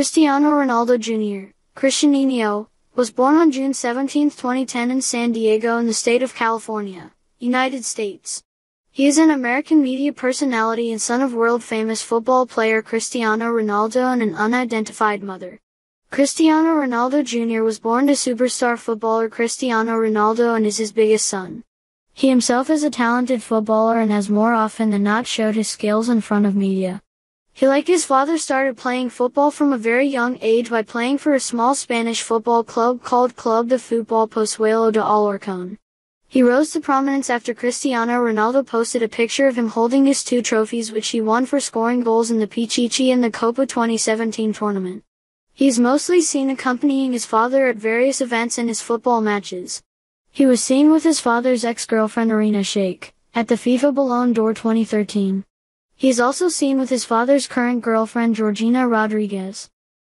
Cristiano Ronaldo Jr., Cristianinho, was born on June 17, 2010 in San Diego in the state of California, United States. He is an American media personality and son of world-famous football player Cristiano Ronaldo and an unidentified mother. Cristiano Ronaldo Jr. was born to superstar footballer Cristiano Ronaldo and is his biggest son. He himself is a talented footballer and has more often than not showed his skills in front of media. He like his father started playing football from a very young age by playing for a small Spanish football club called Club de Futbol Pozuelo de Alarcón. He rose to prominence after Cristiano Ronaldo posted a picture of him holding his two trophies which he won for scoring goals in the Pichichi and the Copa 2017 tournament. He is mostly seen accompanying his father at various events and his football matches. He was seen with his father's ex-girlfriend Irina Shayk, at the FIFA Ballon d'Or 2013. He is also seen with his father's current girlfriend Georgina Rodriguez.